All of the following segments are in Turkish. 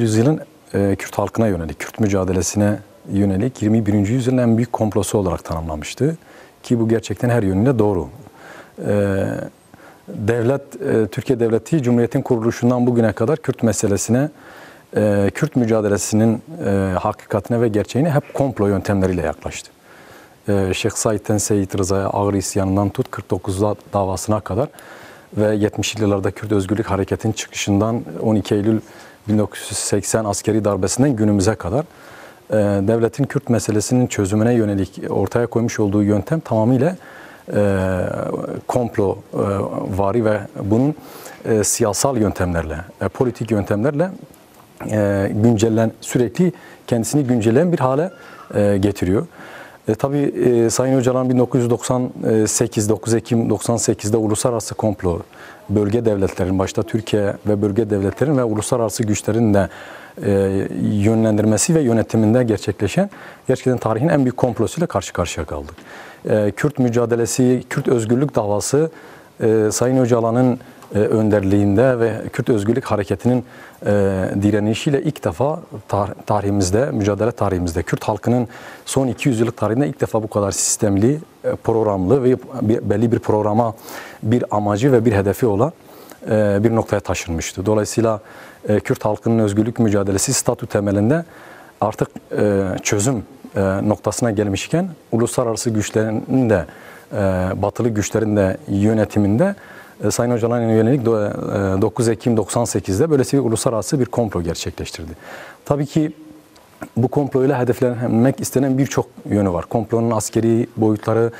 yüzyılın e, Kürt halkına yönelik, Kürt mücadelesine yönelik 21. yüzyılın en büyük komplosu olarak tanımlamıştı. Ki bu gerçekten her yönüyle doğru. E, devlet, e, Türkiye Devleti Cumhuriyet'in kuruluşundan bugüne kadar Kürt meselesine, e, Kürt mücadelesinin e, hakikatine ve gerçeğine hep komplo yöntemleriyle yaklaştı. E, Şeyh Said'den Seyit Rıza'ya Ağrı isyanından tut 49 davasına kadar ve 70'li yıllarda Kürt Özgürlük Hareketi'nin çıkışından 12 Eylül 1980 askeri darbesinden günümüze kadar e, devletin Kürt meselesinin çözümüne yönelik ortaya koymuş olduğu yöntem tamamıyla e, komplo e, vari ve bunun e, siyasal yöntemlerle, e, politik yöntemlerle e, güncellen sürekli kendisini güncelleyen bir hale e, getiriyor. E, tabii e, Sayın Öcalan 1998, 9 Ekim 98'de uluslararası komplo, bölge devletlerin, başta Türkiye ve bölge devletlerin ve uluslararası güçlerin de e, yönlendirmesi ve yönetiminde gerçekleşen gerçekten tarihin en büyük komplosuyla karşı karşıya kaldık. E, Kürt mücadelesi, Kürt özgürlük davası e, Sayın Öcalan'ın önderliğinde ve Kürt Özgürlük Hareketi'nin e, direnişiyle ilk defa tar tarihimizde, mücadele tarihimizde, Kürt halkının son 200 yıllık tarihinde ilk defa bu kadar sistemli, e, programlı ve belli bir programa, bir amacı ve bir hedefi olan e, bir noktaya taşınmıştı. Dolayısıyla e, Kürt halkının özgürlük mücadelesi statü temelinde artık e, çözüm e, noktasına gelmişken uluslararası güçlerin de e, batılı güçlerin de yönetiminde e, Sayın Öcalan'a yönelik 9 e, Ekim 98'de böylesi bir uluslararası bir komplo gerçekleştirdi. Tabii ki bu komployla hedeflenmek istenen birçok yönü var. Komplonun askeri boyutları,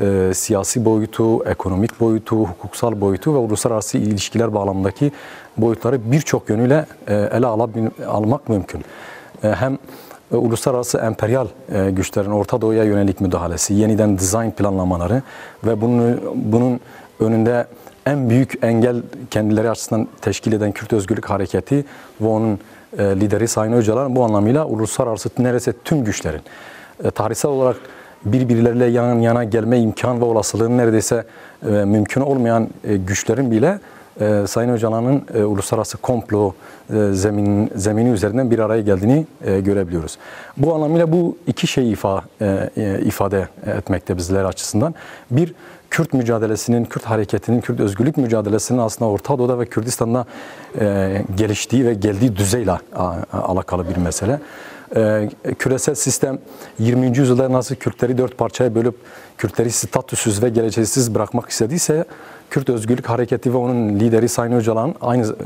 e, siyasi boyutu, ekonomik boyutu, hukuksal boyutu ve uluslararası ilişkiler bağlamındaki boyutları birçok yönüyle e, ele almak mümkün. E, hem e, uluslararası emperyal e, güçlerin Orta Doğu'ya yönelik müdahalesi, yeniden dizayn planlamaları ve bunun, bunun önünde en büyük engel kendileri açısından teşkil eden Kürt Özgürlük Hareketi ve onun e, lideri Sayın Öcalan bu anlamıyla uluslararası neredeyse tüm güçlerin e, tarihsel olarak birbirleriyle yan yana gelme imkan ve olasılığının neredeyse e, mümkün olmayan güçlerin bile Sayın Öcalan'ın uluslararası komplo zemin, zemini üzerinden bir araya geldiğini görebiliyoruz. Bu anlamıyla bu iki şeyi ifa, ifade etmekte bizler açısından. Bir, Kürt mücadelesinin, Kürt hareketinin, Kürt özgürlük mücadelesinin aslında Orta Doğu'da ve Kürdistan'da e, geliştiği ve geldiği düzeyle alakalı bir mesele. E, küresel sistem 20. yüzyılda nasıl Kürtleri dört parçaya bölüp Kürtleri statüsüz ve geleceksiz bırakmak istediyse Kürt Özgürlük Hareketi ve onun lideri Sayın Öcalan aynı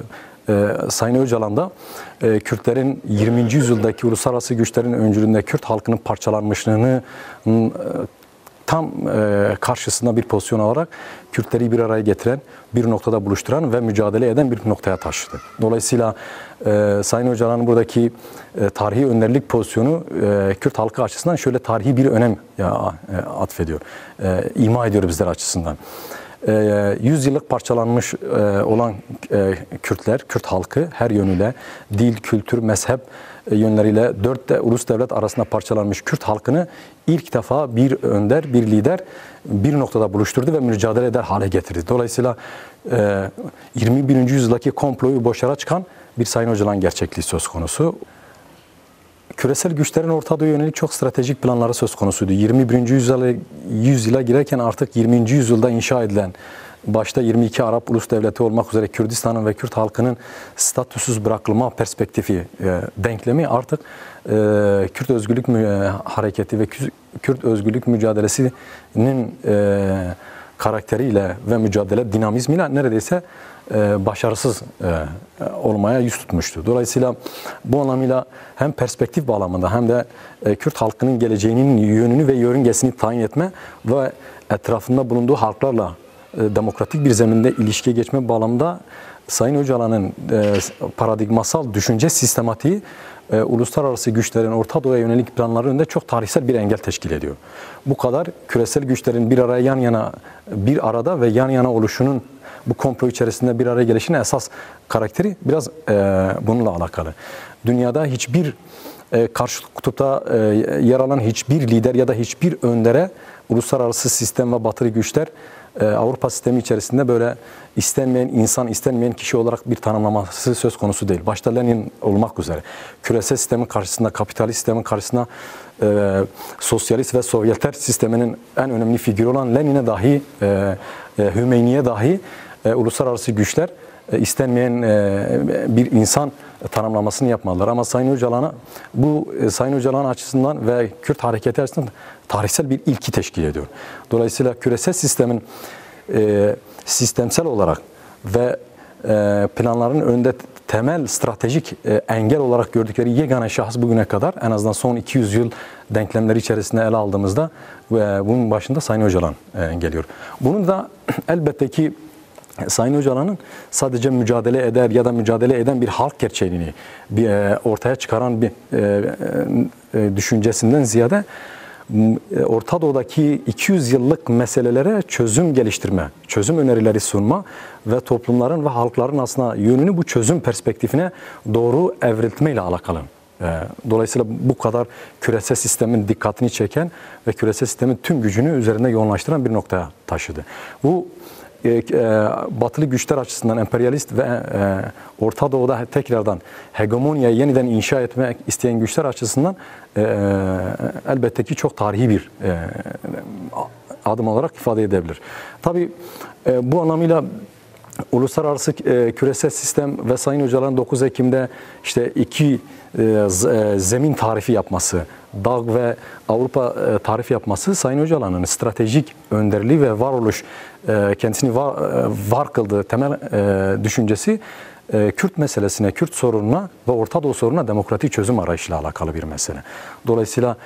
e, Sayın Öcalan da e, Kürtlerin 20. yüzyıldaki uluslararası güçlerin öncülüğünde Kürt halkının parçalanmışlığını e, tam e, karşısında bir pozisyon alarak Kürtleri bir araya getiren, bir noktada buluşturan ve mücadele eden bir noktaya taşıdı. Dolayısıyla e, Sayın Öcalan'ın buradaki e, tarihi önderlik pozisyonu e, Kürt halkı açısından şöyle tarihi bir önem ya, e, atfediyor, e, ima ediyor bizler açısından. 100 yıllık parçalanmış olan Kürtler, Kürt halkı her yönüyle dil, kültür, mezhep yönleriyle dört de ulus devlet arasında parçalanmış Kürt halkını ilk defa bir önder, bir lider bir noktada buluşturdu ve mücadele eder hale getirdi. Dolayısıyla 21. yüzyıldaki komployu boşara çıkan bir Sayın Öcalan gerçekliği söz konusu küresel güçlerin Orta Doğu'ya yönelik çok stratejik planları söz konusuydu. 21. yüzyıla, yüzyıla girerken artık 20. yüzyılda inşa edilen başta 22 Arap ulus devleti olmak üzere Kürdistan'ın ve Kürt halkının statüsüz bırakılma perspektifi, e, denklemi artık e, Kürt Özgürlük e, Hareketi ve Kürt Özgürlük Mücadelesi'nin e, karakteriyle ve mücadele dinamizmiyle neredeyse e, başarısız e, olmaya yüz tutmuştu. Dolayısıyla bu anlamıyla hem perspektif bağlamında hem de e, Kürt halkının geleceğinin yönünü ve yörüngesini tayin etme ve etrafında bulunduğu halklarla demokratik bir zeminde ilişkiye geçme bağlamında Sayın Öcalan'ın paradigmasal düşünce sistematiği e, uluslararası güçlerin Orta Doğu'ya yönelik planları önünde çok tarihsel bir engel teşkil ediyor. Bu kadar küresel güçlerin bir araya yan yana bir arada ve yan yana oluşunun bu komplo içerisinde bir araya gelişinin esas karakteri biraz e, bununla alakalı. Dünyada hiçbir e, karşı kutupta e, yer alan hiçbir lider ya da hiçbir öndere uluslararası sistem ve batılı güçler e, Avrupa sistemi içerisinde böyle istenmeyen insan, istenmeyen kişi olarak bir tanımlaması söz konusu değil. Başta Lenin olmak üzere. Küresel sistemin karşısında, kapitalist sistemin karşısında e, sosyalist ve Sovyetler sisteminin en önemli figürü olan Lenin'e dahi, e, e, Hümeyni'ye dahi e, uluslararası güçler istenmeyen e, bir insan tanımlamasını yapmalılar. Ama Sayın Öcalan'a bu e, Sayın Öcalan açısından ve Kürt hareketi açısından tarihsel bir ilki teşkil ediyor. Dolayısıyla küresel sistemin sistemsel olarak ve planların önünde temel stratejik engel olarak gördükleri yegane şahıs bugüne kadar en azından son 200 yıl denklemleri içerisinde ele aldığımızda ve bunun başında Sayın Öcalan geliyor. Bunun da elbette ki Sayın Öcalan'ın sadece mücadele eder ya da mücadele eden bir halk gerçeğini bir, e, ortaya çıkaran bir e, e, düşüncesinden ziyade e, Orta Doğu'daki 200 yıllık meselelere çözüm geliştirme, çözüm önerileri sunma ve toplumların ve halkların aslında yönünü bu çözüm perspektifine doğru evriltme ile alakalı. E, dolayısıyla bu kadar küresel sistemin dikkatini çeken ve küresel sistemin tüm gücünü üzerinde yoğunlaştıran bir noktaya taşıdı. Bu e, e, batılı güçler açısından emperyalist ve e, Orta Doğu'da tekrardan hegemonyayı yeniden inşa etmek isteyen güçler açısından elbette ki çok tarihi bir adım olarak ifade edebilir. Tabii bu anlamıyla uluslararası küresel sistem ve Sayın Hocaların 9 Ekim'de işte iki zemin tarifi yapması, dağ ve Avrupa e, tarif yapması Sayın Öcalan'ın stratejik önderliği ve varoluş e, kendisini var, e, var kıldığı temel düşüncesi Kürt meselesine, Kürt sorununa ve Orta Doğu sorununa demokratik çözüm arayışıyla alakalı bir mesele. Dolayısıyla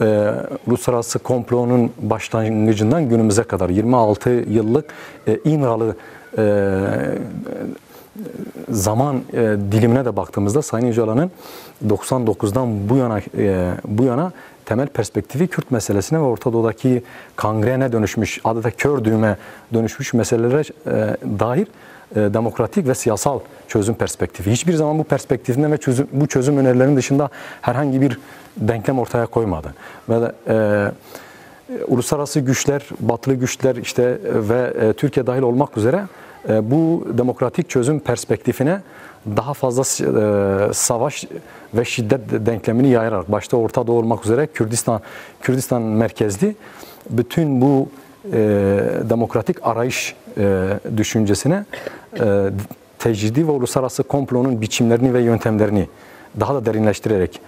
e, uluslararası komplonun başlangıcından günümüze kadar 26 yıllık e, İmralı e, zaman e, dilimine de baktığımızda Sayın Öcalan'ın 99'dan bu yana e, bu yana temel perspektifi Kürt meselesine ve Orta Doğu'daki kangrene dönüşmüş, adeta kör düğme dönüşmüş meselelere e, dair e, demokratik ve siyasal çözüm perspektifi. Hiçbir zaman bu perspektifinden ve çözüm, bu çözüm önerilerinin dışında herhangi bir denklem ortaya koymadı. Ve e, uluslararası güçler, batılı güçler işte ve e, Türkiye dahil olmak üzere e, bu demokratik çözüm perspektifine daha fazla e, savaş ve şiddet denklemini yayarak başta Orta Doğu olmak üzere Kürdistan Kürdistan merkezli bütün bu e, demokratik arayış düşüncesine tecridi ve uluslararası komplonun biçimlerini ve yöntemlerini daha da derinleştirerek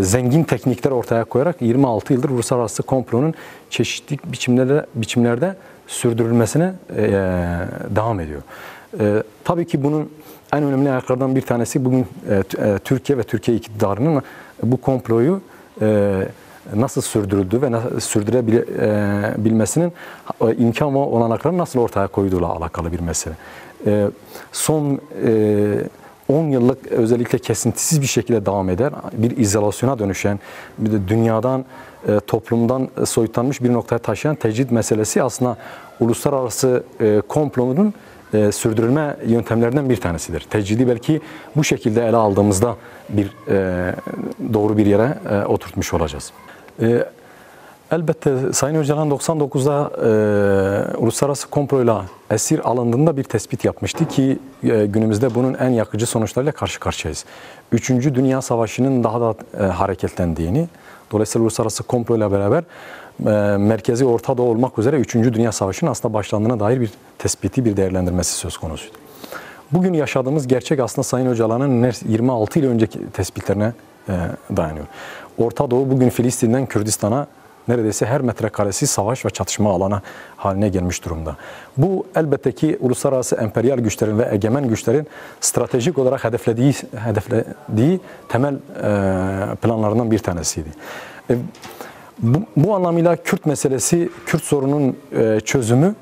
zengin teknikler ortaya koyarak 26 yıldır uluslararası komplonun çeşitli biçimlerde biçimlerde sürdürülmesine e, devam ediyor. E, tabii ki bunun en önemli ayaklardan bir tanesi bugün e, e, Türkiye ve Türkiye iktidarının bu komployu e, nasıl sürdürüldü ve nasıl sürdürebilmesinin e, imkan ve olanakları nasıl ortaya koyduğuyla alakalı bir mesele. E, son e, 10 yıllık özellikle kesintisiz bir şekilde devam eder. Bir izolasyona dönüşen, bir de dünyadan, e, toplumdan soyutlanmış bir noktaya taşıyan tecrid meselesi aslında uluslararası e, komplonun e, sürdürülme yöntemlerinden bir tanesidir. Tecridi belki bu şekilde ele aldığımızda bir doğru bir yere oturtmuş olacağız. Elbette Sayın Öcalan 99'da e, uluslararası komployla esir alındığında bir tespit yapmıştı ki e, günümüzde bunun en yakıcı sonuçlarıyla karşı karşıyayız. Üçüncü Dünya Savaşı'nın daha da e, hareketlendiğini, dolayısıyla uluslararası komployla beraber e, merkezi Orta Doğu olmak üzere Üçüncü Dünya Savaşı'nın aslında başlandığına dair bir tespiti, bir değerlendirmesi söz konusuydu. Bugün yaşadığımız gerçek aslında Sayın Öcalan'ın 26 yıl önceki tespitlerine e, dayanıyor. Orta Doğu bugün Filistin'den Kürdistan'a neredeyse her metrekaresi savaş ve çatışma alanı haline gelmiş durumda. Bu elbette ki uluslararası emperyal güçlerin ve egemen güçlerin stratejik olarak hedeflediği, hedeflediği temel e, planlarından bir tanesiydi. E, bu, bu anlamıyla Kürt meselesi, Kürt sorunun e, çözümü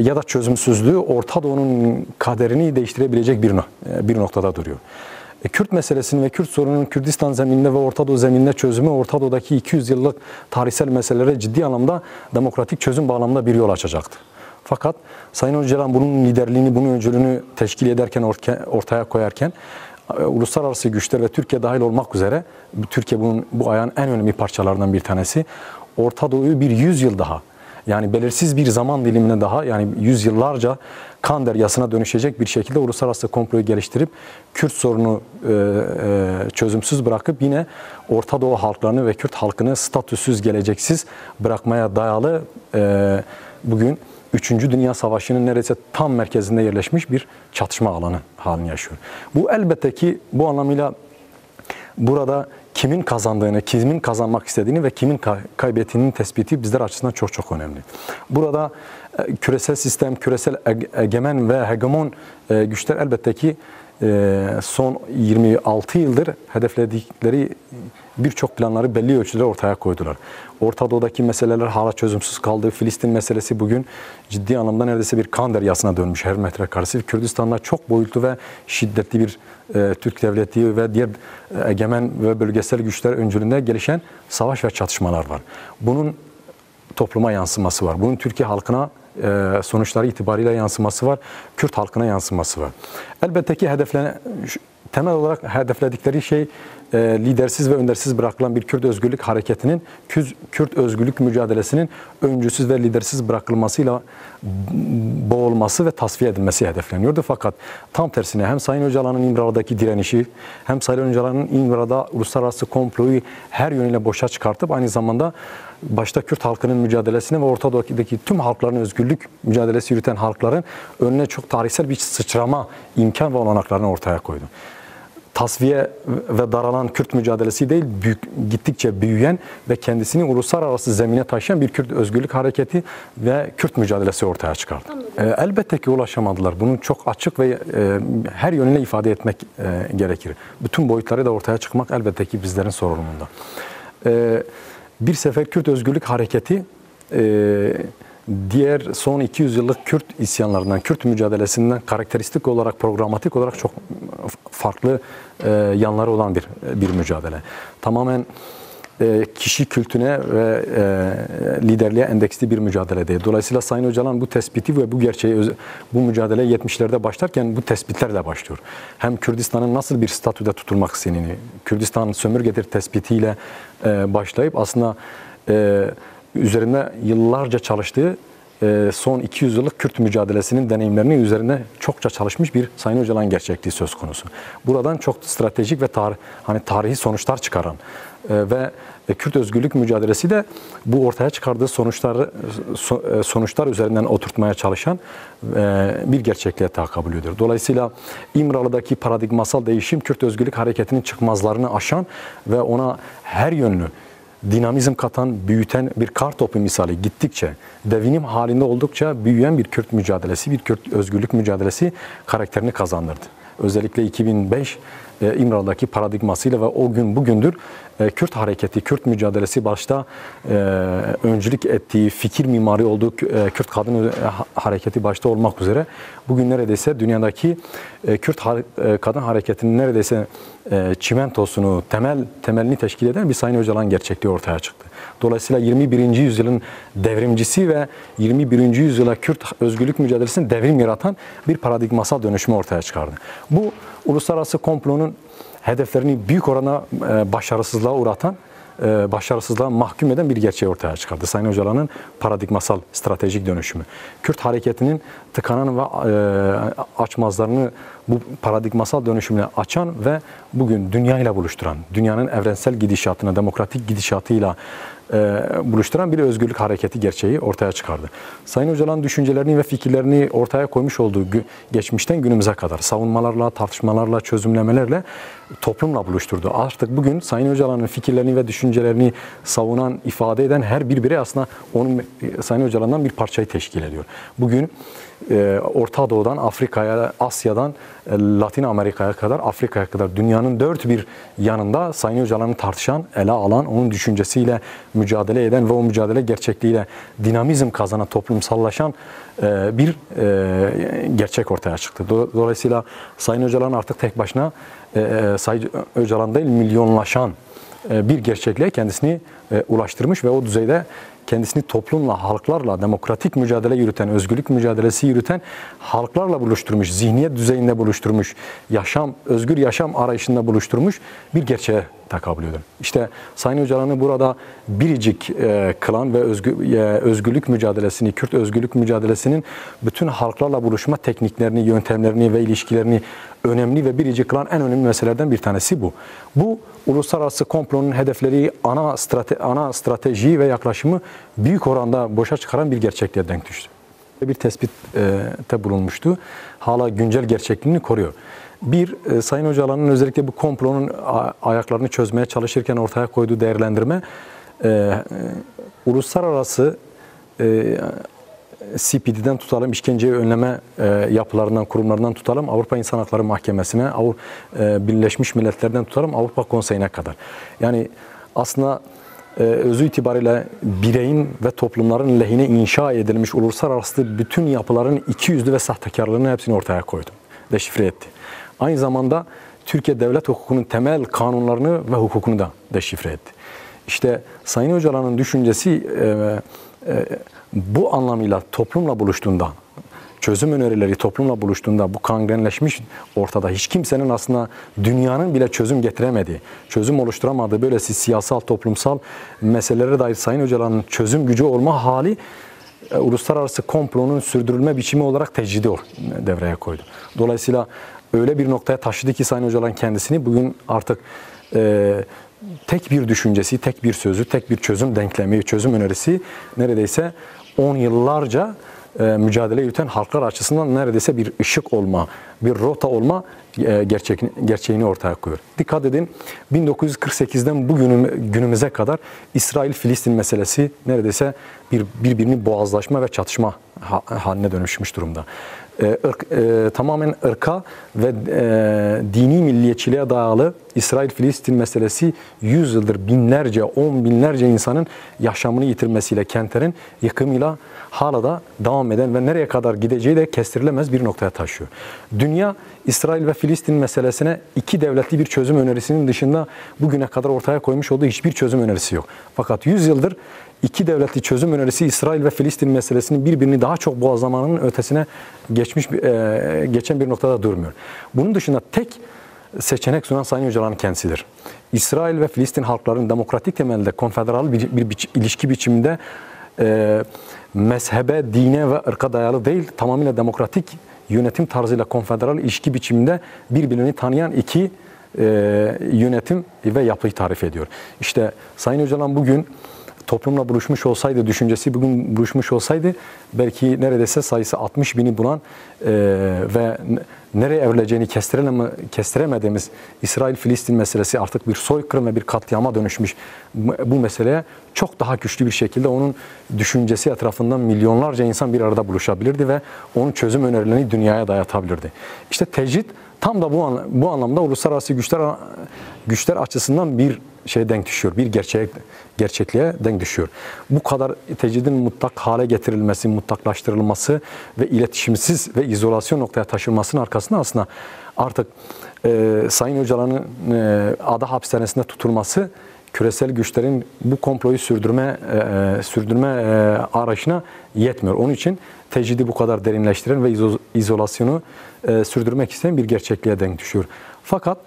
ya da çözümsüzlüğü Orta Doğu'nun kaderini değiştirebilecek bir, bir noktada duruyor. E, Kürt meselesinin ve Kürt sorununun Kürdistan zemininde ve Orta Doğu zemininde çözümü Orta Doğu'daki 200 yıllık tarihsel meselelere ciddi anlamda demokratik çözüm bağlamında bir yol açacaktı. Fakat Sayın Öcalan bunun liderliğini, bunun öncülüğünü teşkil ederken, ortaya koyarken e, uluslararası güçler ve Türkiye dahil olmak üzere Türkiye bunun bu ayağın en önemli parçalarından bir tanesi. Orta Doğu'yu bir 100 yıl daha Yani belirsiz bir zaman dilimine daha yani yüzyıllarca kan deryasına dönüşecek bir şekilde uluslararası komployu geliştirip Kürt sorunu e, e, çözümsüz bırakıp yine Orta Doğu halklarını ve Kürt halkını statüsüz, geleceksiz bırakmaya dayalı e, bugün 3. Dünya Savaşı'nın neredeyse tam merkezinde yerleşmiş bir çatışma alanı halini yaşıyor. Bu elbette ki bu anlamıyla burada kimin kazandığını, kimin kazanmak istediğini ve kimin kaybettiğinin tespiti bizler açısından çok çok önemli. Burada e, küresel sistem, küresel egemen ve hegemon e, güçler elbette ki e, son 26 yıldır hedefledikleri birçok planları belli ölçüde ortaya koydular. Orta Doğu'daki meseleler hala çözümsüz kaldı. Filistin meselesi bugün ciddi anlamda neredeyse bir kan deryasına dönmüş her metrekaresi. Kürdistan'da çok boyutlu ve şiddetli bir e, Türk devleti ve diğer e, egemen ve bölgesel güçler öncülüğünde gelişen savaş ve çatışmalar var. Bunun topluma yansıması var. Bunun Türkiye halkına e, sonuçları itibariyle yansıması var. Kürt halkına yansıması var. Elbette ki hedeflenen temel olarak hedefledikleri şey e, lidersiz ve öndersiz bırakılan bir Kürt özgürlük hareketinin Kürt özgürlük mücadelesinin öncüsüz ve lidersiz bırakılmasıyla boğulması ve tasfiye edilmesi hedefleniyordu. Fakat tam tersine hem Sayın Öcalan'ın İmralı'daki direnişi hem Sayın Öcalan'ın İmralı'da uluslararası komployu her yönüyle boşa çıkartıp aynı zamanda başta Kürt halkının mücadelesine ve Orta Doğu'daki tüm halkların özgürlük mücadelesi yürüten halkların önüne çok tarihsel bir sıçrama imkan ve olanaklarını ortaya koydu tasfiye ve daralan Kürt mücadelesi değil, büyük, gittikçe büyüyen ve kendisini uluslararası zemine taşıyan bir Kürt özgürlük hareketi ve Kürt mücadelesi ortaya çıkardı. E, elbette ki ulaşamadılar. Bunu çok açık ve e, her yönüyle ifade etmek e, gerekir. Bütün boyutları da ortaya çıkmak elbette ki bizlerin sorumluluğunda. E, bir sefer Kürt özgürlük hareketi e, diğer son 200 yıllık Kürt isyanlarından, Kürt mücadelesinden karakteristik olarak, programatik olarak çok farklı e, yanları olan bir bir mücadele. Tamamen e, kişi kültüne ve e, liderliğe endeksli bir mücadele değil. Dolayısıyla Sayın Öcalan bu tespiti ve bu gerçeği, bu mücadele 70'lerde başlarken bu tespitlerle başlıyor. Hem Kürdistan'ın nasıl bir statüde tutulmak istediğini, Kürdistan sömürgedir tespitiyle e, başlayıp aslında e, üzerinde yıllarca çalıştığı e, son 200 yıllık Kürt mücadelesinin deneyimlerini üzerine çokça çalışmış bir Sayın Öcalan gerçekliği söz konusu. Buradan çok stratejik ve tar hani tarihi sonuçlar çıkaran e, ve Kürt özgürlük mücadelesi de bu ortaya çıkardığı sonuçları e, sonuçlar üzerinden oturtmaya çalışan bir gerçekliğe takabül ediyor. Dolayısıyla İmralı'daki paradigmasal değişim Kürt özgürlük hareketinin çıkmazlarını aşan ve ona her yönlü dinamizm katan, büyüten bir kar topu misali gittikçe, devinim halinde oldukça büyüyen bir Kürt mücadelesi, bir Kürt özgürlük mücadelesi karakterini kazandırdı. Özellikle 2005 e, İmralı'daki paradigmasıyla ve o gün bugündür e, Kürt hareketi, Kürt mücadelesi başta e, öncülük ettiği fikir mimari olduğu e, Kürt kadın e, hareketi başta olmak üzere bugün neredeyse dünyadaki e, Kürt ha, e, kadın hareketinin neredeyse e, çimentosunu, temel temelini teşkil eden bir Sayın Öcalan gerçekliği ortaya çıktı. Dolayısıyla 21. yüzyılın devrimcisi ve 21. yüzyıla Kürt özgürlük mücadelesinin devrim yaratan bir paradigmasal dönüşümü ortaya çıkardı. Bu uluslararası komplonun hedeflerini büyük orana e, başarısızlığa uğratan e, başarısızlığa mahkum eden bir gerçeği ortaya çıkardı. Sayın Öcalan'ın paradigmasal stratejik dönüşümü. Kürt hareketinin tıkanan ve e, açmazlarını bu paradigmasal dönüşümle açan ve bugün dünyayla buluşturan, dünyanın evrensel gidişatına, demokratik gidişatıyla e, buluşturan bir özgürlük hareketi gerçeği ortaya çıkardı. Sayın Öcalan düşüncelerini ve fikirlerini ortaya koymuş olduğu geçmişten günümüze kadar savunmalarla, tartışmalarla, çözümlemelerle toplumla buluşturdu. Artık bugün Sayın Öcalan'ın fikirlerini ve düşüncelerini savunan, ifade eden her bir birey aslında onun Sayın Öcalan'dan bir parçayı teşkil ediyor. Bugün e, Orta Doğu'dan Afrika'ya, Asya'dan e, Latin Amerika'ya kadar, Afrika'ya kadar dünyanın dört bir yanında Sayın Öcalan'ı tartışan, ele alan, onun düşüncesiyle mücadele eden ve o mücadele gerçekliğiyle dinamizm kazanan, toplumsallaşan e, bir gerçek ortaya çıktı. Dolayısıyla Sayın Öcalan artık tek başına Sayın Öcalan değil milyonlaşan bir gerçekliğe kendisini ulaştırmış ve o düzeyde kendisini toplumla, halklarla, demokratik mücadele yürüten, özgürlük mücadelesi yürüten halklarla buluşturmuş, zihniyet düzeyinde buluşturmuş, yaşam, özgür yaşam arayışında buluşturmuş bir gerçeğe tekabül ediyor. İşte Sayın Öcalan'ı burada biricik e, kılan ve özgü, e, özgürlük mücadelesini, Kürt özgürlük mücadelesinin bütün halklarla buluşma tekniklerini, yöntemlerini ve ilişkilerini önemli ve biricik kılan en önemli meselelerden bir tanesi bu. Bu uluslararası komplonun hedefleri, ana, strate, ana stratejiyi ve yaklaşımı büyük oranda boşa çıkaran bir gerçekliğe denk düştü. Bir tespitte bulunmuştu. Hala güncel gerçekliğini koruyor. Bir, e, Sayın Öcalan'ın özellikle bu komplonun ayaklarını çözmeye çalışırken ortaya koyduğu değerlendirme e, e, uluslararası e, CPD'den tutalım, işkenceyi önleme e, yapılarından, kurumlarından tutalım, Avrupa İnsan Hakları Mahkemesi'ne, Avrupa, e, Birleşmiş Milletler'den tutalım, Avrupa Konseyi'ne kadar. Yani aslında e, özü itibariyle bireyin ve toplumların lehine inşa edilmiş uluslararası bütün yapıların iki yüzlü ve sahtekarlığını hepsini ortaya koydu, deşifre etti. Aynı zamanda Türkiye devlet hukukunun temel kanunlarını ve hukukunu da deşifre etti. İşte Sayın Öcalan'ın düşüncesi e, e, bu anlamıyla toplumla buluştuğunda, çözüm önerileri toplumla buluştuğunda bu kangrenleşmiş ortada hiç kimsenin aslında dünyanın bile çözüm getiremediği, çözüm oluşturamadığı böylesi siyasal, toplumsal meselelere dair Sayın Öcalan'ın çözüm gücü olma hali uluslararası komplonun sürdürülme biçimi olarak tecridi devreye koydu. Dolayısıyla öyle bir noktaya taşıdı ki Sayın Öcalan kendisini bugün artık e, tek bir düşüncesi, tek bir sözü, tek bir çözüm denklemi, çözüm önerisi neredeyse 10 yıllarca e, mücadele yürüten halklar açısından neredeyse bir ışık olma, bir rota olma e, gerçek, gerçeğini ortaya koyuyor. Dikkat edin 1948'den bugün günümüze kadar İsrail-Filistin meselesi neredeyse bir birbirini boğazlaşma ve çatışma haline dönüşmüş durumda. E, ırk, e, tamamen ırka ve e, dini milliyetçiliğe dayalı İsrail-Filistin meselesi 100 yıldır binlerce, on binlerce insanın yaşamını yitirmesiyle, kentlerin yıkımıyla hala da devam eden ve nereye kadar gideceği de kestirilemez bir noktaya taşıyor. Dünya İsrail ve Filistin meselesine iki devletli bir çözüm önerisinin dışında bugüne kadar ortaya koymuş olduğu hiçbir çözüm önerisi yok. Fakat 100 yıldır iki devletli çözüm önerisi İsrail ve Filistin meselesinin birbirini daha çok boğazlamanın ötesine geçmiş e, geçen bir noktada durmuyor. Bunun dışında tek seçenek sunan Sayın Öcalan'ın kendisidir. İsrail ve Filistin halklarının demokratik temelde konfederal bir, bir biç, ilişki biçiminde e, mezhebe, dine ve ırka dayalı değil, tamamıyla demokratik yönetim tarzıyla konfederal ilişki biçiminde birbirini tanıyan iki e, yönetim ve yapıyı tarif ediyor. İşte Sayın Öcalan bugün toplumla buluşmuş olsaydı, düşüncesi bugün buluşmuş olsaydı belki neredeyse sayısı 60 bini bulan e, ve nereye evrileceğini kestireme, kestiremediğimiz İsrail-Filistin meselesi artık bir soykırım ve bir katliama dönüşmüş bu meseleye çok daha güçlü bir şekilde onun düşüncesi etrafından milyonlarca insan bir arada buluşabilirdi ve onun çözüm önerilerini dünyaya dayatabilirdi. İşte tecrit tam da bu, bu anlamda uluslararası güçler güçler açısından bir şey denk düşüyor. Bir gerçek gerçekliğe denk düşüyor. Bu kadar tecridin mutlak hale getirilmesi, mutlaklaştırılması ve iletişimsiz ve izolasyon noktaya taşınmasının arkasında aslında artık e, Sayın Öcalan'ın e, ada hapishanesinde tutulması küresel güçlerin bu komployu sürdürme e, e sürdürme e, arayışına yetmiyor. Onun için tecridi bu kadar derinleştiren ve izolasyonu e, sürdürmek isteyen bir gerçekliğe denk düşüyor. Fakat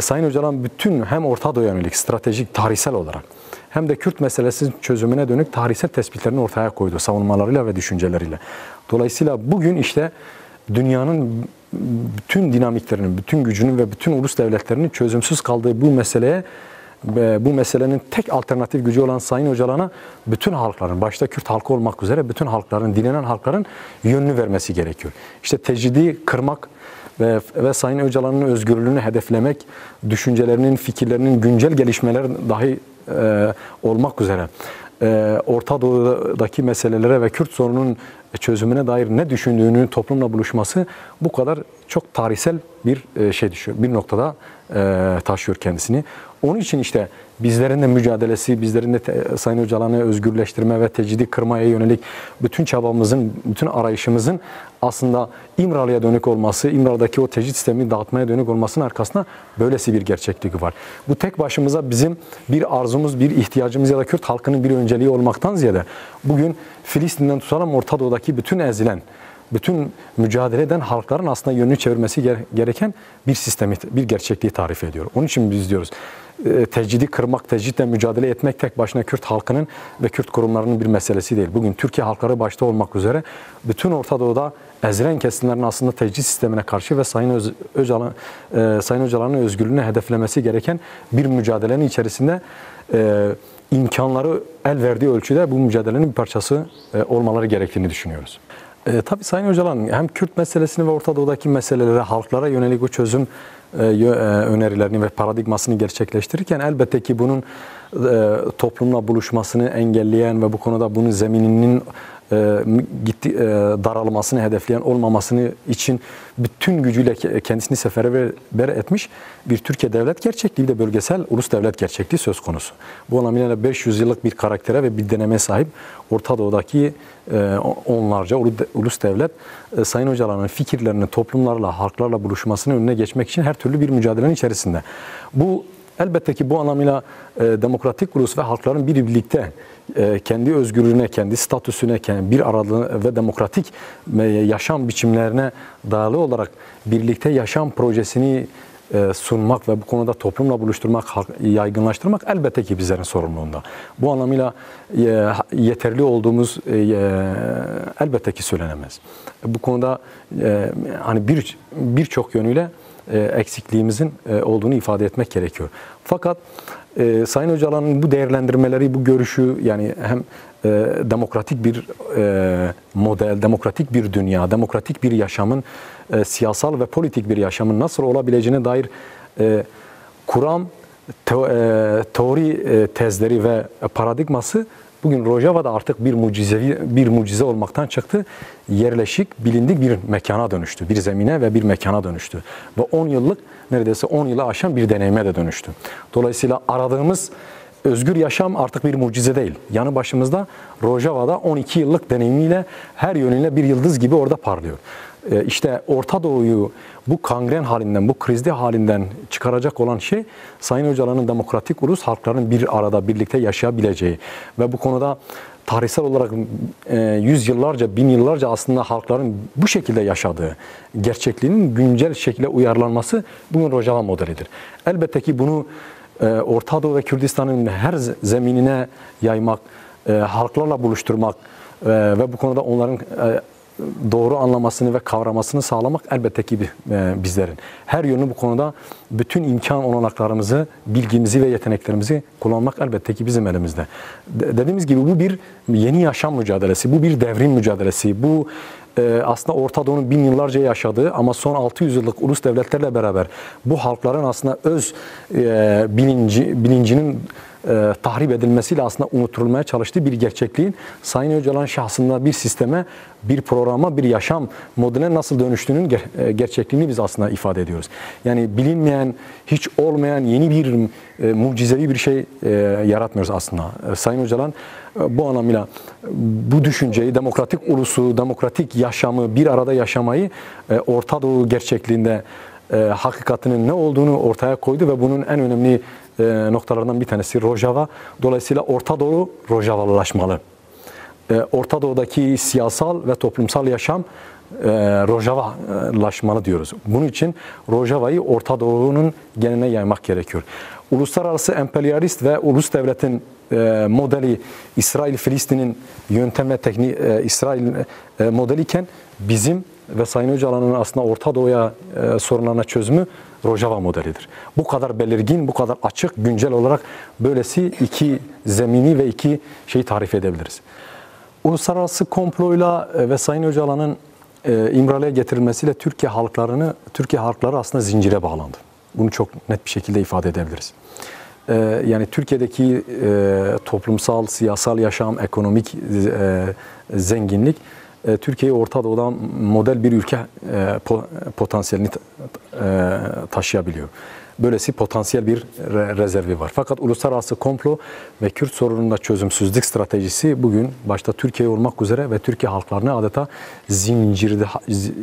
Sayın Öcalan bütün hem Orta Doğu'ya yönelik stratejik, tarihsel olarak hem de Kürt meselesinin çözümüne dönük tarihsel tespitlerini ortaya koydu savunmalarıyla ve düşünceleriyle. Dolayısıyla bugün işte dünyanın bütün dinamiklerinin, bütün gücünün ve bütün ulus devletlerinin çözümsüz kaldığı bu meseleye bu meselenin tek alternatif gücü olan Sayın Öcalan'a bütün halkların, başta Kürt halkı olmak üzere bütün halkların, dilenen halkların yönünü vermesi gerekiyor. İşte tecridi kırmak ve, ve Sayın Öcalan'ın özgürlüğünü hedeflemek, düşüncelerinin, fikirlerinin güncel gelişmeler dahi e, olmak üzere e, Orta Doğu'daki meselelere ve Kürt sorunun çözümüne dair ne düşündüğünü toplumla buluşması bu kadar çok tarihsel bir e, şey düşüyor. Bir noktada e, taşıyor kendisini. Onun için işte bizlerin de mücadelesi, bizlerin de Sayın Öcalan'ı özgürleştirme ve tecidi kırmaya yönelik bütün çabamızın, bütün arayışımızın aslında İmralı'ya dönük olması, İmralı'daki o tecrit sistemini dağıtmaya dönük olmasının arkasında böylesi bir gerçeklik var. Bu tek başımıza bizim bir arzumuz, bir ihtiyacımız ya da Kürt halkının bir önceliği olmaktan ziyade bugün Filistin'den tutalım Orta Doğu'daki bütün ezilen, bütün mücadele eden halkların aslında yönünü çevirmesi gereken bir sistemi, bir gerçekliği tarif ediyor. Onun için biz diyoruz tecidi kırmak, tecidle mücadele etmek tek başına Kürt halkının ve Kürt kurumlarının bir meselesi değil. Bugün Türkiye halkları başta olmak üzere bütün Orta Doğu'da ezilen kesimlerin aslında tecrit sistemine karşı ve Sayın Öz, Öcalan, e, Sayın Öcalan'ın özgürlüğünü hedeflemesi gereken bir mücadelenin içerisinde e, imkanları el verdiği ölçüde bu mücadelenin bir parçası e, olmaları gerektiğini düşünüyoruz. E, tabii Sayın Öcalan hem Kürt meselesini ve Orta Doğu'daki meselelere, halklara yönelik o çözüm e, e, önerilerini ve paradigmasını gerçekleştirirken elbette ki bunun e, toplumla buluşmasını engelleyen ve bu konuda bunun zemininin e, gitti e, daralmasını hedefleyen olmamasını için bütün gücüyle ke- kendisini seferber etmiş bir Türkiye devlet gerçekliği de bölgesel ulus devlet gerçekliği söz konusu. Bu anlamıyla 500 yıllık bir karaktere ve bir deneme sahip Orta Doğu'daki e, onlarca ulu- ulus devlet e, Sayın Öcalan'ın fikirlerinin toplumlarla, halklarla buluşmasının önüne geçmek için her türlü bir mücadelenin içerisinde. Bu elbette ki bu anlamıyla e, demokratik ulus ve halkların bir birlikte kendi özgürlüğüne, kendi statüsüne, kendi bir aralığı ve demokratik e, yaşam biçimlerine dayalı olarak birlikte yaşam projesini e, sunmak ve bu konuda toplumla buluşturmak, yaygınlaştırmak elbette ki bizlerin sorumluluğunda. Bu anlamıyla e, yeterli olduğumuz e, e, elbette ki söylenemez. Bu konuda e, hani bir birçok yönüyle e, eksikliğimizin e, olduğunu ifade etmek gerekiyor. Fakat e, Sayın Öcalan'ın bu değerlendirmeleri, bu görüşü yani hem e, demokratik bir e, model, demokratik bir dünya, demokratik bir yaşamın, e, siyasal ve politik bir yaşamın nasıl olabileceğine dair e, kuram, teo- e, teori e, tezleri ve paradigması bugün Rojava'da artık bir mucizevi bir mucize olmaktan çıktı. Yerleşik, bilindik bir mekana dönüştü. Bir zemine ve bir mekana dönüştü. Ve 10 yıllık neredeyse 10 yılı aşan bir deneyime de dönüştü. Dolayısıyla aradığımız özgür yaşam artık bir mucize değil. Yanı başımızda Rojava'da 12 yıllık deneyimiyle her yönüyle bir yıldız gibi orada parlıyor. Ee, İşte Orta Doğu'yu bu kangren halinden, bu krizli halinden çıkaracak olan şey Sayın Öcalan'ın demokratik ulus halkların bir arada birlikte yaşayabileceği ve bu konuda tarihsel olarak e, yüzyıllarca, bin yıllarca aslında halkların bu şekilde yaşadığı gerçekliğinin güncel şekilde uyarlanması bugün Rojava modelidir. Elbette ki bunu e, Orta Doğu ve Kürdistan'ın her zeminine yaymak, e, halklarla buluşturmak e, ve bu konuda onların e, doğru anlamasını ve kavramasını sağlamak elbette ki bi- bizlerin. Her yönlü bu konuda bütün imkan olanaklarımızı, bilgimizi ve yeteneklerimizi kullanmak elbette ki bizim elimizde. De- dediğimiz gibi bu bir yeni yaşam mücadelesi, bu bir devrim mücadelesi, bu e, aslında Orta Doğu'nun bin yıllarca yaşadığı ama son 600 yıllık ulus devletlerle beraber bu halkların aslında öz e, bilinci, bilincinin e, tahrip edilmesiyle aslında unutturulmaya çalıştığı bir gerçekliğin Sayın Öcalan şahsında bir sisteme, bir programa, bir yaşam modeline nasıl dönüştüğünün ger- e, gerçekliğini biz aslında ifade ediyoruz. Yani bilinmeyen, hiç olmayan yeni bir e, mucizevi bir şey e, yaratmıyoruz aslında. E, Sayın Öcalan e, bu anlamıyla bu düşünceyi, demokratik ulusu, demokratik yaşamı, bir arada yaşamayı e, Orta Doğu gerçekliğinde e, hakikatinin ne olduğunu ortaya koydu ve bunun en önemli e, noktalarından bir tanesi Rojava. Dolayısıyla Orta Doğu Rojavalılaşmalı. E, Orta Doğu'daki siyasal ve toplumsal yaşam e, Rojavalaşmalı diyoruz. Bunun için Rojava'yı Orta Doğu'nun geneline yaymak gerekiyor. Uluslararası emperyalist ve ulus devletin e, modeli İsrail-Filistin'in yöntem ve teknik e, İsrail e, modeliyken bizim ve Sayın Öcalan'ın aslında Orta Doğu'ya e, sorunlarına çözümü Rojava modelidir. Bu kadar belirgin, bu kadar açık, güncel olarak böylesi iki zemini ve iki şeyi tarif edebiliriz. Uluslararası komployla e, ve Sayın Öcalan'ın e, İmralı'ya getirilmesiyle Türkiye halklarını, Türkiye halkları aslında zincire bağlandı. Bunu çok net bir şekilde ifade edebiliriz. E, yani Türkiye'deki e, toplumsal, siyasal yaşam, ekonomik e, zenginlik Türkiye'yi Orta Doğu'dan model bir ülke e, po- potansiyelini ta- e, taşıyabiliyor. Böylesi potansiyel bir re- rezervi var. Fakat uluslararası komplo ve Kürt sorununda çözümsüzlük stratejisi bugün başta Türkiye olmak üzere ve Türkiye halklarını adeta zincirde,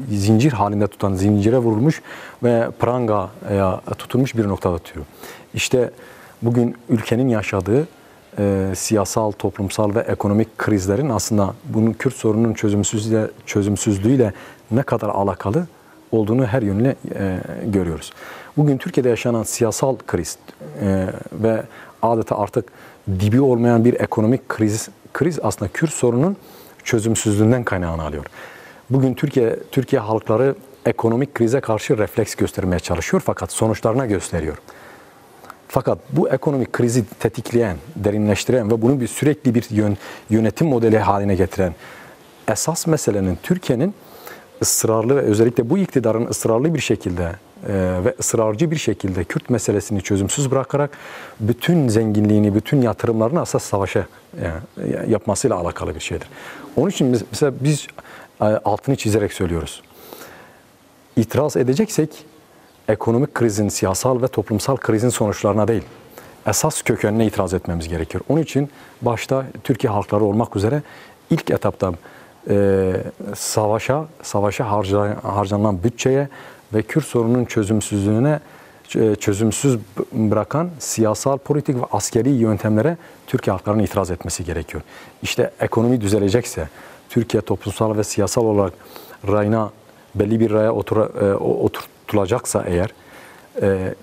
zincir halinde tutan, zincire vurulmuş ve prangaya tutulmuş bir noktada tutuyor. İşte bugün ülkenin yaşadığı e, siyasal, toplumsal ve ekonomik krizlerin aslında bunun Kürt sorununun çözümsüzlüğüyle, çözümsüzlüğüyle ne kadar alakalı olduğunu her yönüyle e, görüyoruz. Bugün Türkiye'de yaşanan siyasal kriz e, ve adeta artık dibi olmayan bir ekonomik kriz kriz aslında Kürt sorunun çözümsüzlüğünden kaynağını alıyor. Bugün Türkiye Türkiye halkları ekonomik krize karşı refleks göstermeye çalışıyor fakat sonuçlarına gösteriyor. Fakat bu ekonomik krizi tetikleyen, derinleştiren ve bunu bir sürekli bir yön, yönetim modeli haline getiren esas meselenin Türkiye'nin ısrarlı ve özellikle bu iktidarın ısrarlı bir şekilde e, ve ısrarcı bir şekilde Kürt meselesini çözümsüz bırakarak bütün zenginliğini, bütün yatırımlarını asas savaşa yani, e, yapmasıyla alakalı bir şeydir. Onun için mesela biz e, altını çizerek söylüyoruz. İtiraz edeceksek ekonomik krizin, siyasal ve toplumsal krizin sonuçlarına değil, esas kökenine itiraz etmemiz gerekiyor. Onun için başta Türkiye halkları olmak üzere ilk etapta e, savaşa, savaşa harca, harcanan bütçeye ve Kürt sorununun çözümsüzlüğüne e, çözümsüz bırakan siyasal, politik ve askeri yöntemlere Türkiye halklarının itiraz etmesi gerekiyor. İşte ekonomi düzelecekse, Türkiye toplumsal ve siyasal olarak rayına belli bir raya otura, e, oturtulacaksa eğer e,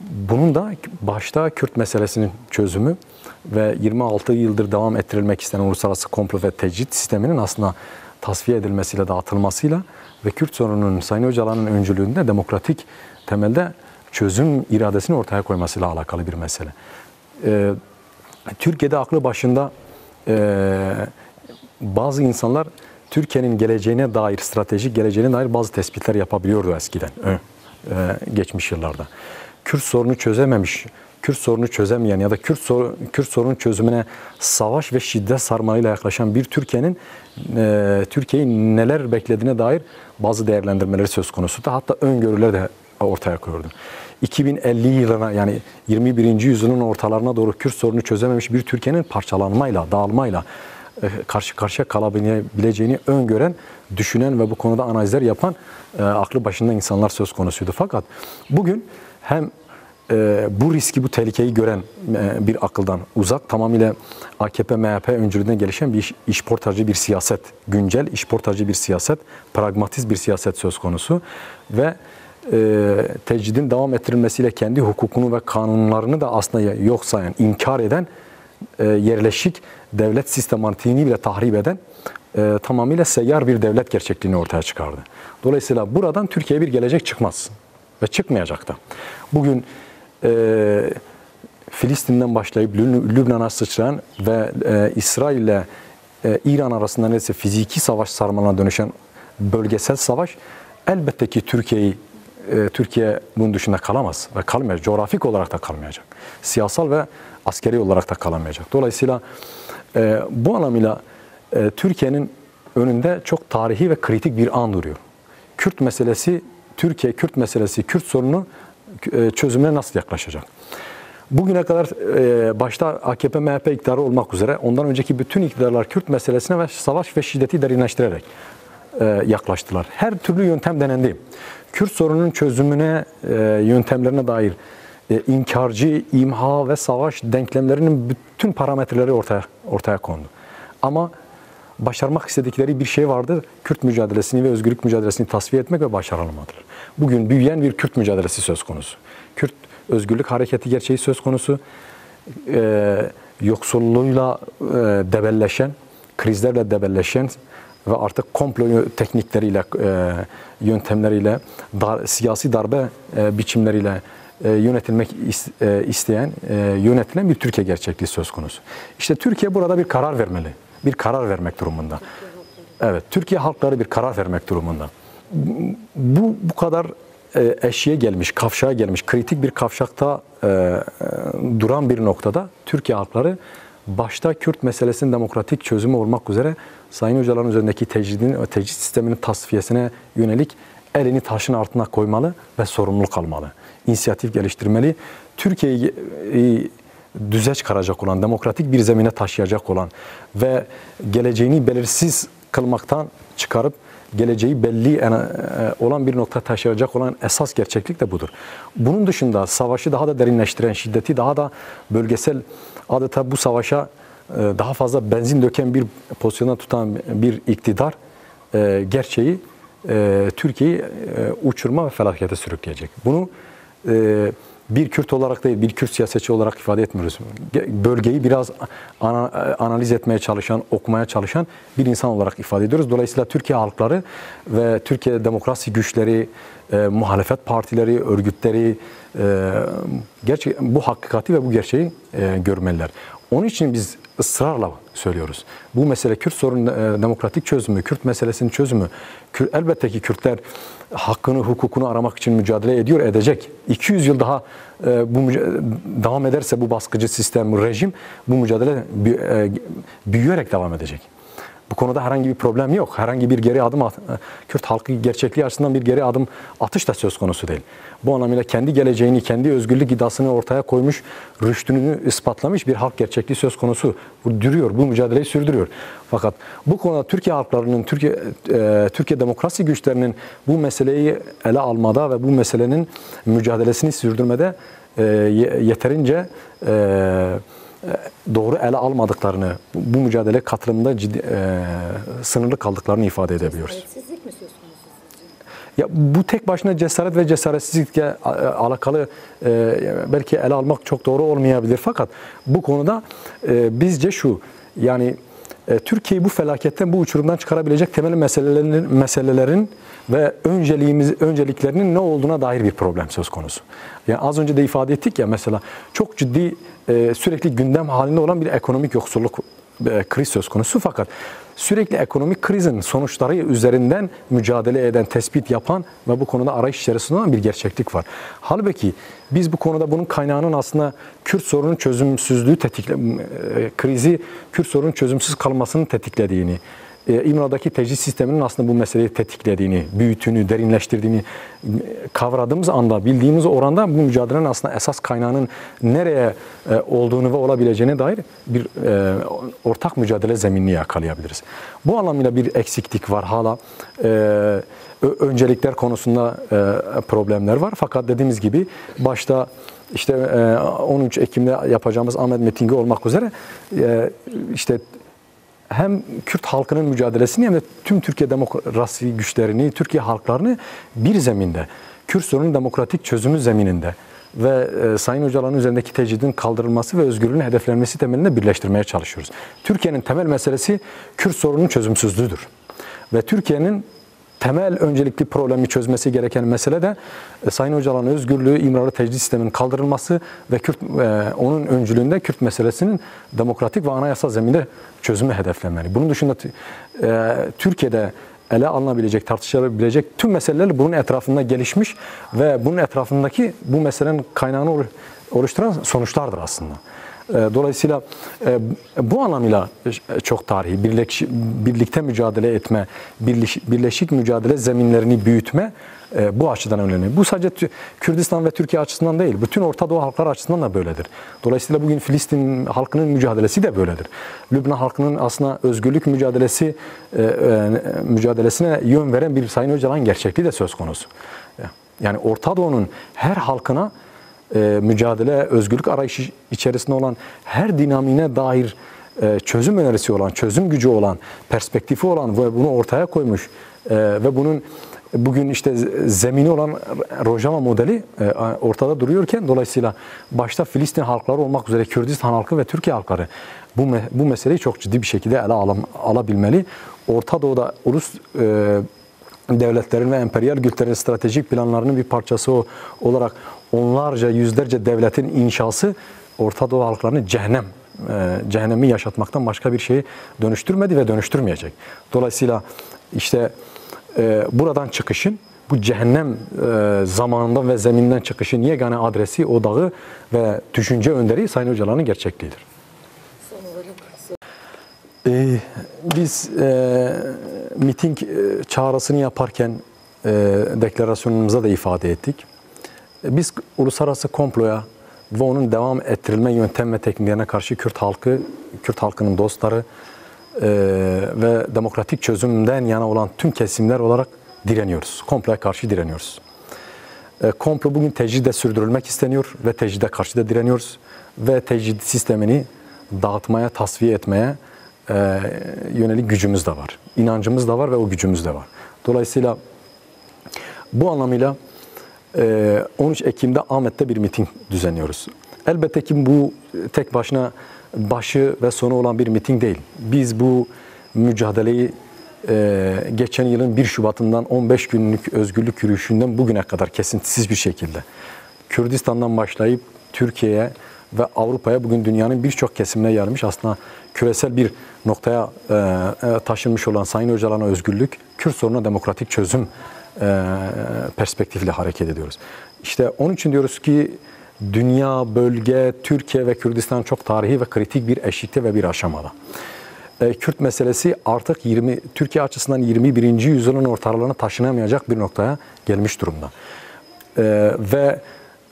bunun da başta Kürt meselesinin çözümü ve 26 yıldır devam ettirilmek istenen uluslararası komplo ve tecrit sisteminin aslında tasfiye edilmesiyle, dağıtılmasıyla ve Kürt sorununun Sayın Öcalan'ın öncülüğünde demokratik temelde çözüm iradesini ortaya koymasıyla alakalı bir mesele. Ee, Türkiye'de aklı başında e, bazı insanlar Türkiye'nin geleceğine dair, stratejik geleceğine dair bazı tespitler yapabiliyordu eskiden, geçmiş yıllarda. Kürt sorunu çözememiş, Kürt sorunu çözemeyen ya da Kürt, sor, Kürt sorunun çözümüne savaş ve şiddet sarmalıyla yaklaşan bir Türkiye'nin e, Türkiye'yi neler beklediğine dair bazı değerlendirmeleri söz konusu da hatta öngörüler de ortaya koyuyordu. 2050 yılına yani 21. yüzyılın ortalarına doğru Kürt sorunu çözememiş bir Türkiye'nin parçalanmayla, dağılmayla e, karşı karşıya kalabileceğini öngören, düşünen ve bu konuda analizler yapan e, aklı başında insanlar söz konusuydu. Fakat bugün hem e, bu riski, bu tehlikeyi gören e, bir akıldan uzak, tamamıyla AKP, MHP öncülüğünden gelişen bir iş, işportacı bir siyaset, güncel işportacı bir siyaset, pragmatist bir siyaset söz konusu ve e, tecridin devam ettirilmesiyle kendi hukukunu ve kanunlarını da aslında yok sayan, inkar eden, e, yerleşik devlet sistematiğini bile tahrip eden e, tamamıyla seyyar bir devlet gerçekliğini ortaya çıkardı. Dolayısıyla buradan Türkiye bir gelecek çıkmaz ve çıkmayacak da. Bugün e, Filistin'den başlayıp Lübnan'a sıçrayan ve e, İsrail ile e, İran arasında neredeyse fiziki savaş sarmalına dönüşen bölgesel savaş elbette ki Türkiye'yi e, Türkiye bunun dışında kalamaz ve kalmayacak. Coğrafik olarak da kalmayacak. Siyasal ve askeri olarak da kalamayacak. Dolayısıyla e, bu anlamıyla e, Türkiye'nin önünde çok tarihi ve kritik bir an duruyor. Kürt meselesi, Türkiye Kürt meselesi, Kürt sorunu e, çözümüne nasıl yaklaşacak? Bugüne kadar e, başta AKP, MHP iktidarı olmak üzere ondan önceki bütün iktidarlar Kürt meselesine ve savaş ve şiddeti derinleştirerek e, yaklaştılar. Her türlü yöntem denendi. Kürt sorunun çözümüne, yöntemlerine dair inkarcı, imha ve savaş denklemlerinin bütün parametreleri ortaya ortaya kondu. Ama başarmak istedikleri bir şey vardı. Kürt mücadelesini ve özgürlük mücadelesini tasfiye etmek ve başarılamadılar. Bugün büyüyen bir Kürt mücadelesi söz konusu. Kürt özgürlük hareketi gerçeği söz konusu. Ee, yoksulluğuyla e, debelleşen, krizlerle debelleşen ve artık komplo teknikleriyle, e, yöntemleriyle, dar, siyasi darbe e, biçimleriyle e, yönetilmek e, isteyen, e, yönetilen bir Türkiye gerçekliği söz konusu. İşte Türkiye burada bir karar vermeli. Bir karar vermek durumunda. Evet, Türkiye halkları bir karar vermek durumunda bu bu kadar e, eşiğe gelmiş, kavşağa gelmiş, kritik bir kavşakta e, e, duran bir noktada Türkiye halkları başta Kürt meselesinin demokratik çözümü olmak üzere Sayın Öcalan'ın üzerindeki tecridin tecrid sisteminin tasfiyesine yönelik elini taşın altına koymalı ve sorumluluk almalı. İnisiyatif geliştirmeli. Türkiye'yi düze çıkaracak olan, demokratik bir zemine taşıyacak olan ve geleceğini belirsiz kılmaktan çıkarıp geleceği belli e, olan bir nokta taşıyacak olan esas gerçeklik de budur. Bunun dışında savaşı daha da derinleştiren, şiddeti daha da bölgesel adeta bu savaşa e, daha fazla benzin döken bir pozisyona tutan bir iktidar e, gerçeği e, Türkiye'yi e, uçurma ve felakete sürükleyecek. Bunu e, bir Kürt olarak değil, bir Kürt siyasetçi olarak ifade etmiyoruz. Ge- Bölgeyi biraz ana- analiz etmeye çalışan, okumaya çalışan bir insan olarak ifade ediyoruz. Dolayısıyla Türkiye halkları ve Türkiye demokrasi güçleri, e, muhalefet partileri, örgütleri e, gerçek bu hakikati ve bu gerçeği e, görmeliler. Onun için biz ısrarla söylüyoruz. Bu mesele Kürt sorunun e, demokratik çözümü, Kürt meselesinin çözümü. Kür- elbette ki Kürtler hakkını, hukukunu aramak için mücadele ediyor, edecek. 200 yıl daha e, bu devam ederse bu baskıcı sistem, bu rejim bu mücadele e, büyüyerek devam edecek. Bu konuda herhangi bir problem yok. Herhangi bir geri adım, at- Kürt halkı gerçekliği açısından bir geri adım atış da söz konusu değil. Bu anlamıyla kendi geleceğini, kendi özgürlük iddiasını ortaya koymuş, rüştünü ispatlamış bir halk gerçekliği söz konusu. Duruyor, bu mücadeleyi sürdürüyor. Fakat bu konuda Türkiye halklarının, Türkiye e, Türkiye demokrasi güçlerinin bu meseleyi ele almada ve bu meselenin mücadelesini sürdürmede e, ye- yeterince e, doğru ele almadıklarını, bu, mücadele katılımında ciddi, e, sınırlı kaldıklarını ifade edebiliyoruz. Cesaretsizlik mi söz konusu? Ya bu tek başına cesaret ve cesaretsizlikle a- alakalı e, belki ele almak çok doğru olmayabilir fakat bu konuda e, bizce şu yani e, Türkiye'yi bu felaketten bu uçurumdan çıkarabilecek temel meselelerin meselelerin ve önceliğimiz önceliklerinin ne olduğuna dair bir problem söz konusu. Yani az önce de ifade ettik ya mesela çok ciddi e, sürekli gündem halinde olan bir ekonomik yoksulluk e, kriz söz konusu fakat sürekli ekonomik krizin sonuçları üzerinden mücadele eden, tespit yapan ve bu konuda arayış içerisinde olan bir gerçeklik var. Halbuki biz bu konuda bunun kaynağının aslında Kürt sorunun çözümsüzlüğü tetikle e, krizi Kürt sorunun çözümsüz kalmasının tetiklediğini, e, İmralı'daki tecrit sisteminin aslında bu meseleyi tetiklediğini, büyütünü, derinleştirdiğini kavradığımız anda, bildiğimiz oranda bu mücadelenin aslında esas kaynağının nereye e, olduğunu ve olabileceğine dair bir e, ortak mücadele zeminini yakalayabiliriz. Bu anlamıyla bir eksiklik var hala. E, öncelikler konusunda problemler var. Fakat dediğimiz gibi başta işte e, 13 Ekim'de yapacağımız Ahmet mitingi olmak üzere işte hem Kürt halkının mücadelesini hem de tüm Türkiye demokrasi güçlerini, Türkiye halklarını bir zeminde, Kürt sorunun demokratik çözümü zemininde ve e, Sayın Hocaların üzerindeki tecridin kaldırılması ve özgürlüğün hedeflenmesi temelinde birleştirmeye çalışıyoruz. Türkiye'nin temel meselesi Kürt sorunun çözümsüzlüğüdür. Ve Türkiye'nin temel öncelikli problemi çözmesi gereken mesele de e, Sayın Öcalan'ın özgürlüğü, İmralı tecrit sisteminin kaldırılması ve Kürt, e, onun öncülüğünde Kürt meselesinin demokratik ve anayasal zeminde çözümü hedeflenmeli. Bunun dışında e, Türkiye'de ele alınabilecek, tartışılabilecek tüm meseleler bunun etrafında gelişmiş ve bunun etrafındaki bu meselenin kaynağını olu- oluşturan sonuçlardır aslında. E, Dolayısıyla e, bu anlamıyla e, çok tarihi, birlikte mücadele etme, birleş- birleşik mücadele zeminlerini büyütme bu açıdan önemli. Bu sadece Kürdistan ve Türkiye açısından değil, bütün Orta Doğu halkları açısından da böyledir. Dolayısıyla bugün Filistin halkının mücadelesi de böyledir. Lübnan halkının aslında özgürlük mücadelesi mücadelesine yön veren bir Sayın Öcalan gerçekliği de söz konusu. Yani Orta Doğu'nun her halkına e, mücadele, özgürlük arayışı içerisinde olan her dinamiğine dair e, çözüm önerisi olan, çözüm gücü olan, perspektifi olan ve bunu ortaya koymuş e, ve bunun bugün işte zemini olan Rojava modeli ortada duruyorken dolayısıyla başta Filistin halkları olmak üzere Kürdistan halkı ve Türkiye halkları bu bu meseleyi çok ciddi bir şekilde ele alam- alabilmeli. Orta Doğu'da ulus e, devletlerin ve emperyal güçlerin stratejik planlarının bir parçası olarak onlarca, yüzlerce devletin inşası Orta Doğu halklarını cehennem, e, cehennemi yaşatmaktan başka bir şeyi dönüştürmedi ve dönüştürmeyecek. Dolayısıyla işte e, buradan çıkışın bu cehennem e, ve zeminden çıkışın yegane adresi, odağı ve düşünce önderi Sayın Öcalan'ın gerçekliğidir. Ee, biz e, miting e, çağrısını yaparken e, deklarasyonumuza da ifade ettik. E, biz uluslararası komploya ve onun devam ettirilme yöntem ve tekniklerine karşı Kürt halkı, Kürt halkının dostları e, ve demokratik çözümden yana olan tüm kesimler olarak direniyoruz. Komploya karşı direniyoruz. E, komplo bugün tecride sürdürülmek isteniyor ve tecride karşı da direniyoruz. Ve tecrid sistemini dağıtmaya, tasfiye etmeye e, yönelik gücümüz de var. İnancımız da var ve o gücümüz de var. Dolayısıyla Bu anlamıyla 13 Ekim'de Ahmet'te bir miting düzenliyoruz. Elbette ki bu tek başına başı ve sonu olan bir miting değil. Biz bu mücadeleyi e, geçen yılın 1 Şubat'ından 15 günlük özgürlük yürüyüşünden bugüne kadar kesintisiz bir şekilde Kürdistan'dan başlayıp Türkiye'ye ve Avrupa'ya bugün dünyanın birçok kesimine yayılmış aslında küresel bir noktaya e, e, taşınmış olan Sayın Öcalan'a özgürlük, Kürt sorununa demokratik çözüm e, perspektifiyle hareket ediyoruz. İşte onun için diyoruz ki dünya, bölge, Türkiye ve Kürdistan çok tarihi ve kritik bir eşikte ve bir aşamada. E, Kürt meselesi artık 20 Türkiye açısından 21. yüzyılın ortalarına taşınamayacak bir noktaya gelmiş durumda. E, ve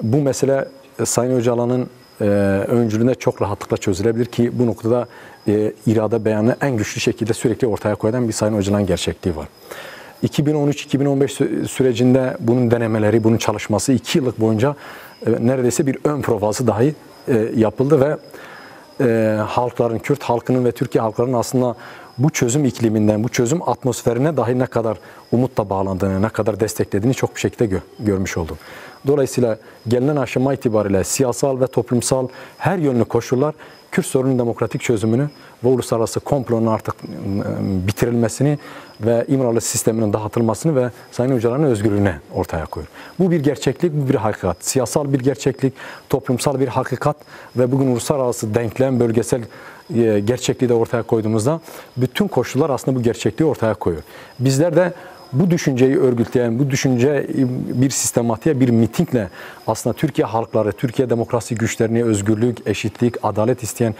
bu mesele Sayın Öcalan'ın öncülüğünde çok rahatlıkla çözülebilir ki bu noktada irade beyanını en güçlü şekilde sürekli ortaya koyan bir Sayın Öcalan gerçekliği var. 2013-2015 sü- sürecinde bunun denemeleri, bunun çalışması iki yıllık boyunca e, neredeyse bir ön provası dahi e, yapıldı ve e, halkların, Kürt halkının ve Türkiye halklarının aslında bu çözüm ikliminden, bu çözüm atmosferine dahi ne kadar umutla bağlandığını, ne kadar desteklediğini çok bir şekilde gö- görmüş oldum. Dolayısıyla gelinen aşama itibariyle siyasal ve toplumsal her yönlü koşullar Kürt sorunun demokratik çözümünü ve uluslararası komplonun artık e, bitirilmesini ve İmralı sisteminin dağıtılmasını ve Sayın Öcalan'ın özgürlüğüne ortaya koyuyor. Bu bir gerçeklik, bu bir hakikat. Siyasal bir gerçeklik, toplumsal bir hakikat ve bugün uluslararası denklem, bölgesel e, gerçekliği de ortaya koyduğumuzda bütün koşullar aslında bu gerçekliği ortaya koyuyor. Bizler de bu düşünceyi örgütleyen, bu düşünce bir sistematiğe, bir mitingle aslında Türkiye halkları, Türkiye demokrasi güçlerini, özgürlük, eşitlik, adalet isteyen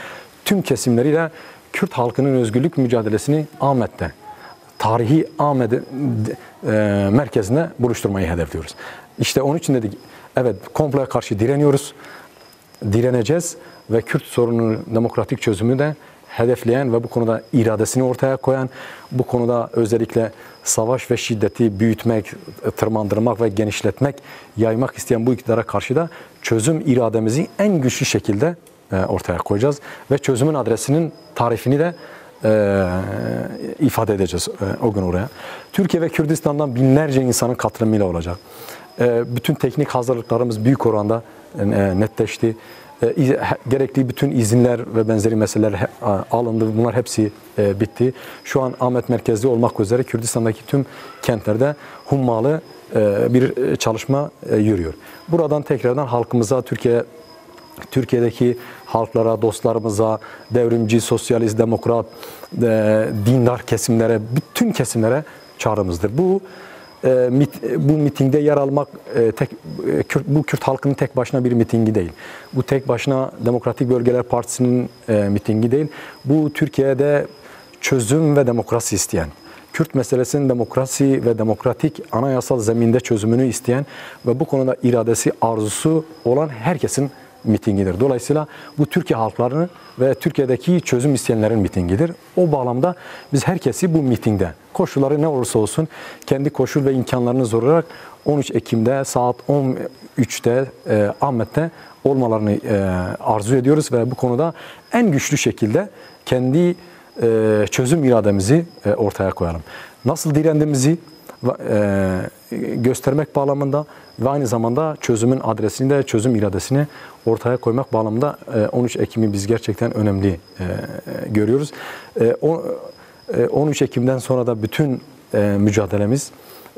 tüm kesimleriyle Kürt halkının özgürlük mücadelesini Ahmet'te, tarihi Ahmet e, merkezine buluşturmayı hedefliyoruz. İşte onun için dedik, evet komploya karşı direniyoruz, direneceğiz ve Kürt sorununun demokratik çözümü de hedefleyen ve bu konuda iradesini ortaya koyan, bu konuda özellikle savaş ve şiddeti büyütmek, tırmandırmak ve genişletmek, yaymak isteyen bu iktidara karşı da çözüm irademizi en güçlü şekilde ortaya koyacağız ve çözümün adresinin tarifini de e, ifade edeceğiz e, o gün oraya. Türkiye ve Kürdistan'dan binlerce insanın katılımıyla olacak. E, bütün teknik hazırlıklarımız büyük oranda e, netleşti. E, iz- he- gerekli bütün izinler ve benzeri meseleler alındı. Bunlar hepsi e, bitti. Şu an Ahmet merkezli olmak üzere Kürdistan'daki tüm kentlerde hummalı e, bir e, çalışma e, yürüyor. Buradan tekrardan halkımıza, Türkiye Türkiye'deki halklara, dostlarımıza, devrimci, sosyalist, demokrat, e, dindar kesimlere, bütün kesimlere çağrımızdır. Bu e, mit, bu mitingde yer almak e, tek e, Kürt, bu Kürt halkının tek başına bir mitingi değil. Bu tek başına Demokratik Bölgeler Partisi'nin e, mitingi değil. Bu Türkiye'de çözüm ve demokrasi isteyen, Kürt meselesinin demokrasi ve demokratik anayasal zeminde çözümünü isteyen ve bu konuda iradesi, arzusu olan herkesin mitingidir. Dolayısıyla bu Türkiye halklarını ve Türkiye'deki çözüm isteyenlerin mitingidir. O bağlamda biz herkesi bu mitingde koşulları ne olursa olsun kendi koşul ve imkanlarını zorarak 13 Ekim'de saat 13'te e, Ahmet'te olmalarını e, arzu ediyoruz ve bu konuda en güçlü şekilde kendi e, çözüm irademizi e, ortaya koyalım. Nasıl direndiğimizi göstermek bağlamında ve aynı zamanda çözümün adresini de çözüm iradesini ortaya koymak bağlamında e, 13 Ekim'i biz gerçekten önemli e, görüyoruz. E, o, e, 13 Ekim'den sonra da bütün e, mücadelemiz,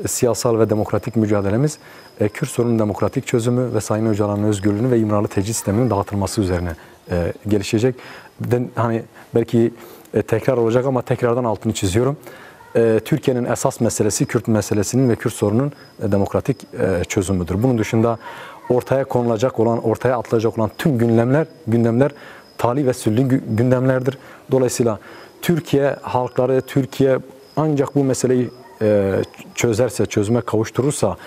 e, siyasal ve demokratik mücadelemiz e, Kürt sorunun demokratik çözümü ve Sayın Öcalan'ın özgürlüğünü ve İmralı tecrit sisteminin dağıtılması üzerine e, gelişecek. Hani belki e, tekrar olacak ama tekrardan altını çiziyorum. E, Türkiye'nin esas meselesi Kürt meselesinin ve Kürt sorunun e, demokratik e, çözümüdür. Bunun dışında ortaya konulacak olan, ortaya atılacak olan tüm gündemler, gündemler tali ve sülli gü- gündemlerdir. Dolayısıyla Türkiye halkları, Türkiye ancak bu meseleyi e, çözerse, çözüme kavuşturursa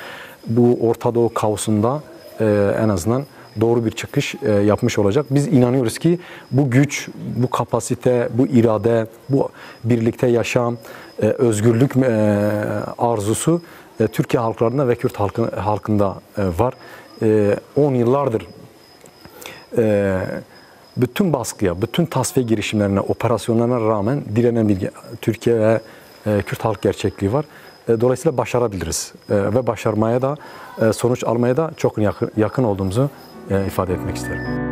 bu Orta Doğu kaosunda e, en azından doğru bir çıkış yapmış olacak. Biz inanıyoruz ki bu güç, bu kapasite, bu irade, bu birlikte yaşam, e, özgürlük e, arzusu e, Türkiye halklarında ve Kürt halkı, halkında var. E, 10 yıllardır bütün baskıya, bütün tasfiye girişimlerine, operasyonlarına rağmen direnen bir Türkiye ve Kürt halk gerçekliği var. Dolayısıyla başarabiliriz ve başarmaya da sonuç almaya da çok yakın, olduğumuzu ifade etmek isterim.